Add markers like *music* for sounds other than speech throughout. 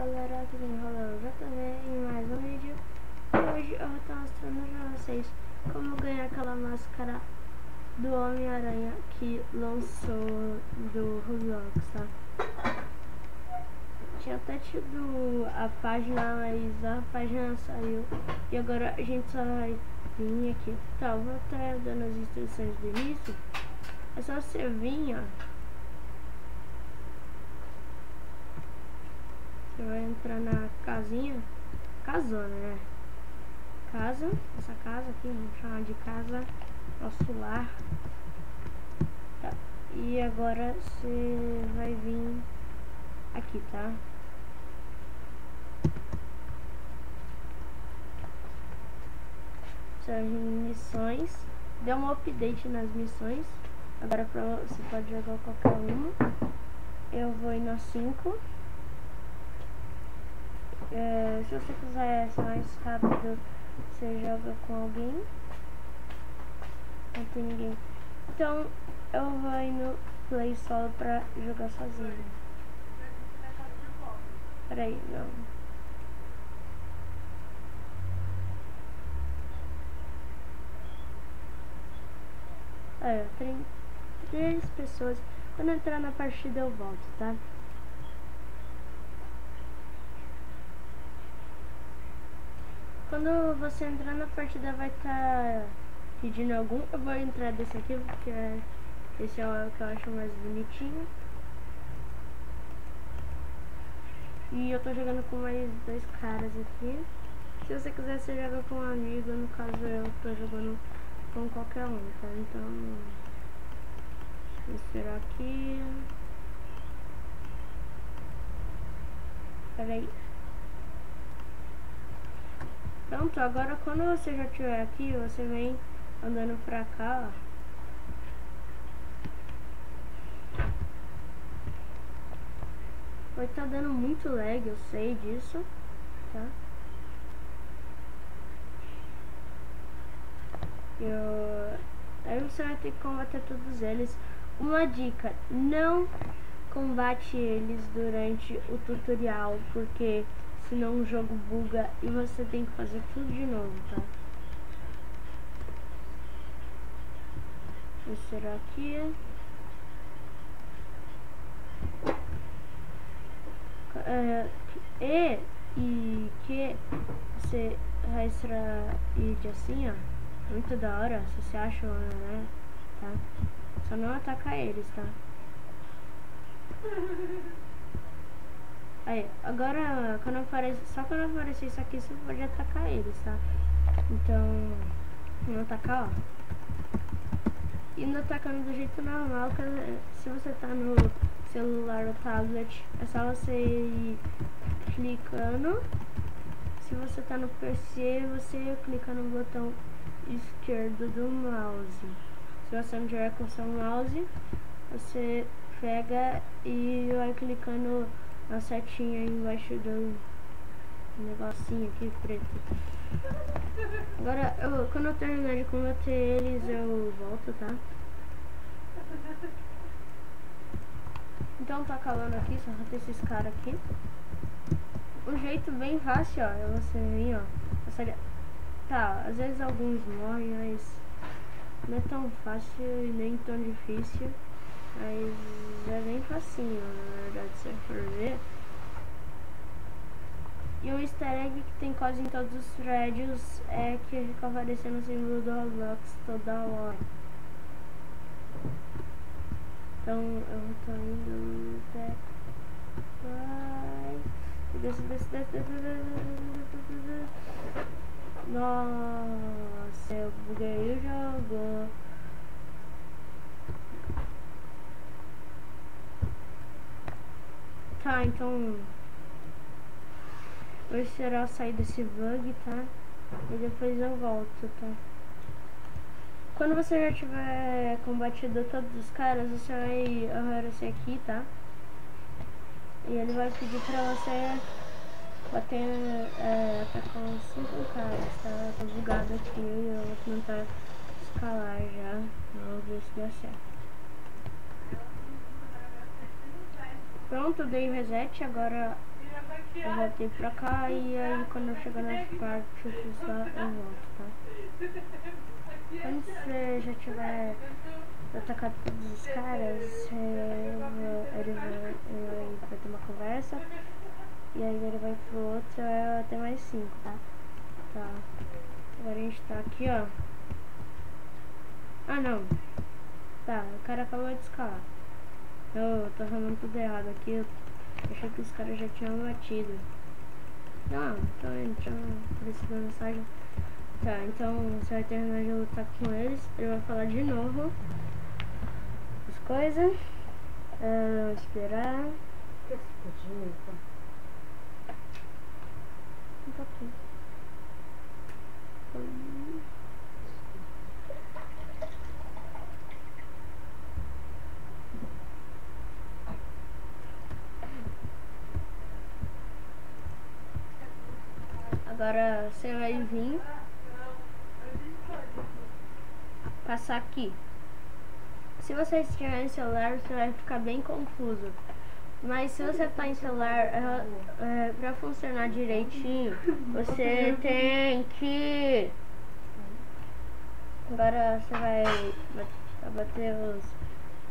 galera, tudo bem? Rolando JV em mais um vídeo. E hoje eu vou estar mostrando pra vocês como ganhar aquela máscara do Homem-Aranha que lançou do Roblox, tá? Tinha até tido a página, mas a página saiu. E agora a gente só vai vir aqui. Tá, eu vou estar dando as instruções do início. É só você vir, ó Você vai entrar na casinha, casona, né? Casa, essa casa aqui, vamos chamar de casa, nosso lar. Tá. E agora você vai vir aqui, tá? Missões. Deu um update nas missões. Agora pra, você pode jogar qualquer uma. Eu vou ir na 5. É, se você quiser ser mais rápido, você joga com alguém. Não tem ninguém. Então, eu vou no Play Solo pra jogar sozinho. Peraí, não. É, tem três pessoas. Quando entrar na partida eu volto, tá? Quando você entrar na partida vai estar tá pedindo algum. Eu vou entrar desse aqui porque é, esse é o que eu acho mais bonitinho. E eu tô jogando com mais dois caras aqui. Se você quiser, você joga com um amigo. No caso, eu tô jogando com qualquer um, tá? Então, vou esperar aqui. Peraí. Pronto, agora quando você já estiver aqui, você vem andando pra cá, ó. Vai estar tá dando muito lag, eu sei disso, tá? Eu... Aí você vai ter que combater todos eles. Uma dica, não combate eles durante o tutorial, porque senão o jogo buga e você tem que fazer tudo de novo, tá? Tirar aqui. É, e e que você extra id assim, ó. Muito da hora, se você acha, né? Tá? Só não atacar eles, tá? *laughs* Aí, agora, quando aparece, só quando aparecer isso aqui, você pode atacar eles, tá? Então, vamos atacar, ó. Indo atacando do jeito normal, se você tá no celular ou tablet, é só você ir clicando. Se você tá no PC, você clica no botão esquerdo do mouse. Se você não tiver com seu mouse, você pega e vai clicando a setinha embaixo do negocinho aqui preto. Agora, eu, quando eu terminar de combater eles, eu volto, tá? Então tá calando aqui, só tem esses caras aqui. Um jeito bem fácil, ó, é você vir, ó. Tá, às vezes alguns morrem, mas não é tão fácil e nem tão difícil. Mas é bem facinho, na verdade, se for ver. E o easter egg que tem quase em todos os threads é que fica aparecendo o símbolo do Roblox toda hora. Então eu tô indo até. Vai. Desce, desce, desce, desce, Nossa, eu buguei o jogo. Tá, então... Esperar eu sair desse bug, tá? E depois eu volto, tá? Quando você já tiver combatido todos os caras, você vai aparecer aqui, tá? E ele vai pedir pra você bater é, até com cinco caras, tá? Tô bugado aqui, eu vou tentar escalar já. Vamos ver se dá certo. Pronto, dei reset, agora eu voltei pra cá e aí quando eu chegar nas partes eu volto, tá? Quando você já tiver atacado todos os caras, ele vai, vai ter uma conversa e aí ele vai pro outro até mais cinco, tá? Tá. Agora a gente tá aqui, ó. Ah não. Tá, o cara acabou de escalar. Eu tô falando tudo errado aqui. Eu achei que os caras já tinham batido. Não, tô entrando por essa mensagem. Tá, então você vai terminar de lutar com eles. Ele vai falar de novo as coisas. Uh, esperar. Um Agora você vai vir passar aqui. Se você estiver em celular, você vai ficar bem confuso. Mas se você está em celular, é, é, para funcionar direitinho, você tem que. Agora você vai bater os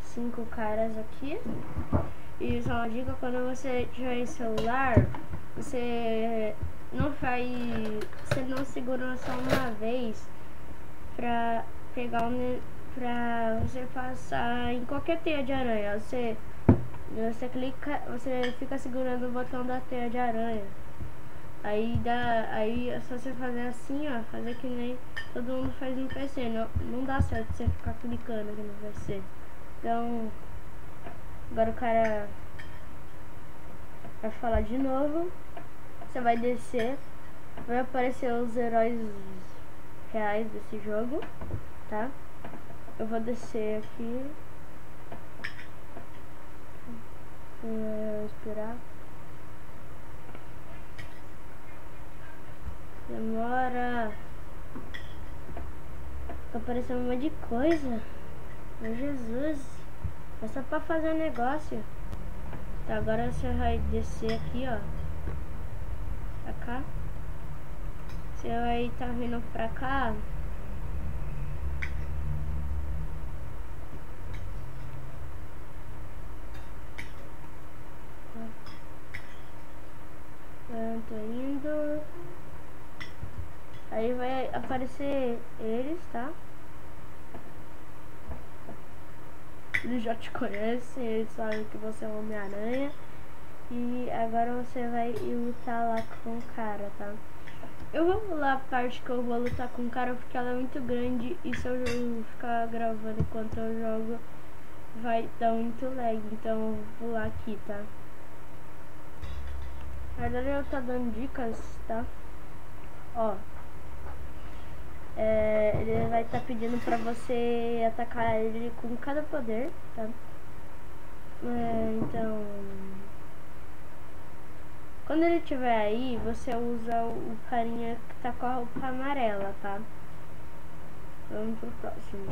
cinco caras aqui. E só uma dica, quando você tiver em celular, você não faz. Você não segura só uma vez pra pegar um. pra você passar em qualquer teia de aranha. Você. Você clica. Você fica segurando o botão da teia de aranha. Aí dá. Aí é só você fazer assim, ó. Fazer que nem todo mundo faz no PC. Não, não dá certo você ficar clicando aqui no PC. Então. Agora o cara vai falar de novo. Você vai descer, vai aparecer os heróis reais desse jogo, tá? Eu vou descer aqui. Vou esperar. Demora. Tá aparecendo um monte de coisa. Meu Jesus. É só pra fazer um negócio. Tá, agora você vai descer aqui, ó pra cá. Você estar tá vindo pra cá. Eu tô indo. Aí vai aparecer eles, tá? Eles já te conhecem, eles sabem que você é Homem-Aranha. E agora você vai lutar lá com o cara, tá? Eu vou pular a parte que eu vou lutar com o cara porque ela é muito grande e se eu ficar gravando enquanto eu jogo vai dar muito lag, então eu vou pular aqui, tá? Na verdade eu tô dando dicas, tá? Ó. É, ele vai estar tá pedindo pra você atacar ele com cada poder, tá? É, então... Quando ele estiver aí, você usa o carinha que tá com a roupa amarela, tá? Vamos pro próximo.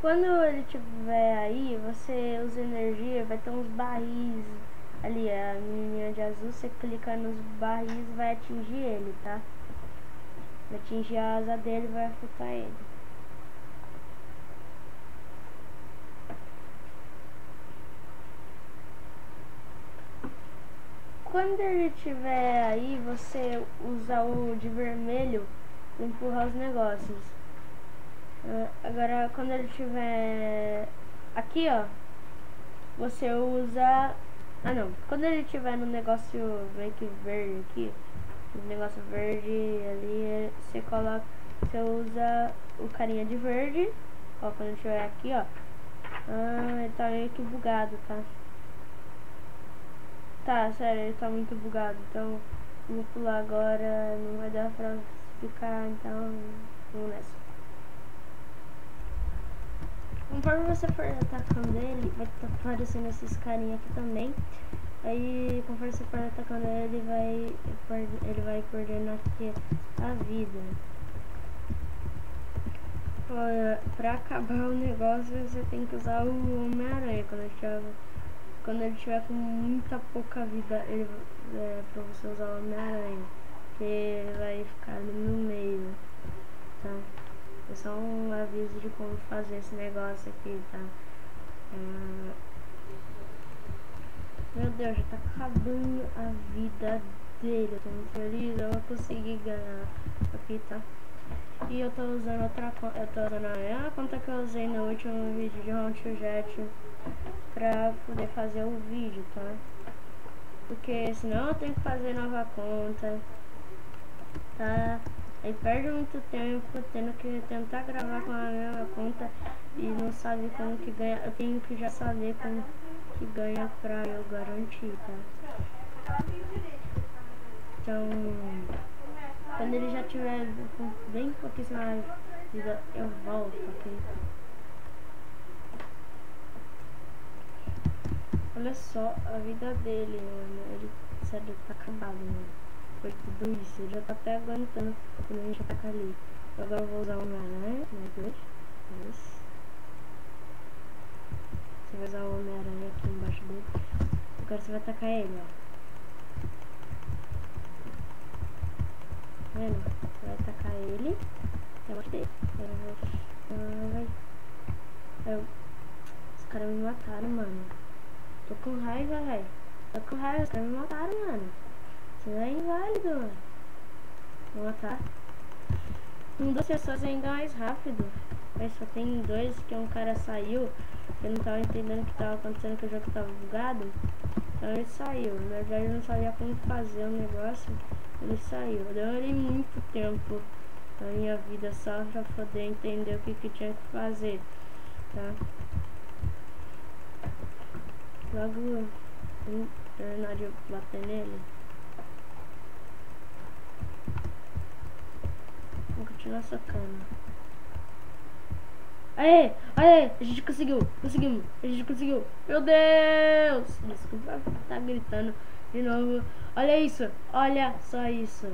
Quando ele estiver aí, você usa energia, vai ter uns barris ali, a menininha de azul, você clica nos barris vai atingir ele, tá? Vai atingir a asa dele vai afetar ele. Quando ele estiver aí, você usa o de vermelho para empurrar os negócios. Uh, agora, quando ele estiver aqui, ó, você usa ah não, quando ele tiver no negócio meio que verde aqui, no negócio verde ali, você coloca, você usa o carinha de verde, ó, quando ele estiver aqui, ó. Ah, ele tá meio que bugado, tá? Tá, sério, ele tá muito bugado, então vou pular agora, não vai dar pra explicar, então vamos nessa. Conforme você for atacando ele, vai estar tá aparecendo esses carinha aqui também. Aí conforme você for atacando ele vai ele vai perdendo aqui a vida. Olha, pra acabar o negócio você tem que usar o Homem-Aranha quando ele tiver quando ele tiver com muita pouca vida ele é, pra você usar o Homem-Aranha. Que ele vai ficar no só um aviso de como fazer esse negócio aqui, tá? É... Meu Deus, já tá acabando a vida dele. Eu tô muito feliz, eu vou conseguir ganhar aqui, tá? E eu tô usando outra conta, eu tô usando a mesma conta que eu usei no último vídeo de Round Jet pra poder fazer o vídeo, tá? Porque senão eu tenho que fazer nova conta, tá? Aí perde muito tempo tendo que tentar gravar com a mesma conta e não sabe como que ganha. Eu tenho que já saber como que ganha pra eu garantir, tá? Então, quando ele já tiver bem pouquíssima vida, eu volto, ok? Olha só a vida dele, mano. Ele, sério, tá acabado, mano. Foi tudo isso. Ele já tá até aguentando quando a gente ataca ali. Agora eu vou usar uma aranha, mais dois. Dois. Você vai usar o Homem-Aranha aqui embaixo dele. Agora você vai atacar ele, ó. Tá vendo? Você vai atacar ele. É o dele. Eu vou. Eu... Os caras me mataram, mano. Tô com raiva, velho. Tô com raiva, os caras me mataram, mano. Você é inválido. Vou matar. Um dos pessoas ainda mais rápido. Mas só tem dois que um cara saiu. Eu não tava entendendo o que tava acontecendo, que o jogo tava bugado. Então ele saiu. Na verdade eu não sabia como fazer o negócio. Ele saiu. Eu demorei muito tempo na minha vida só pra poder entender o que, que tinha que fazer. Tá? Logo terminar de bater nele. Vou continuar sacando. Aê, aê, a gente conseguiu, conseguimos, a gente conseguiu. Meu Deus! Desculpa tá gritando de novo. Olha isso, olha só isso.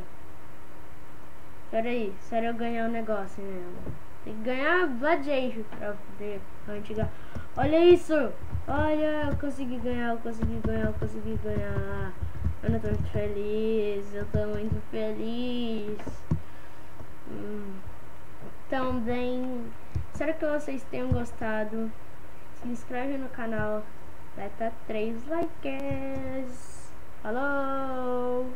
Pera aí, sério eu ganhar um negócio mesmo. Tem que ganhar Blood pra poder antiga. Olha isso! Olha, eu consegui ganhar, eu consegui ganhar, eu consegui ganhar. Eu tô muito feliz, eu tô muito feliz. Também Espero que vocês tenham gostado. Se inscreve no canal. Estar 3 likes. Falou!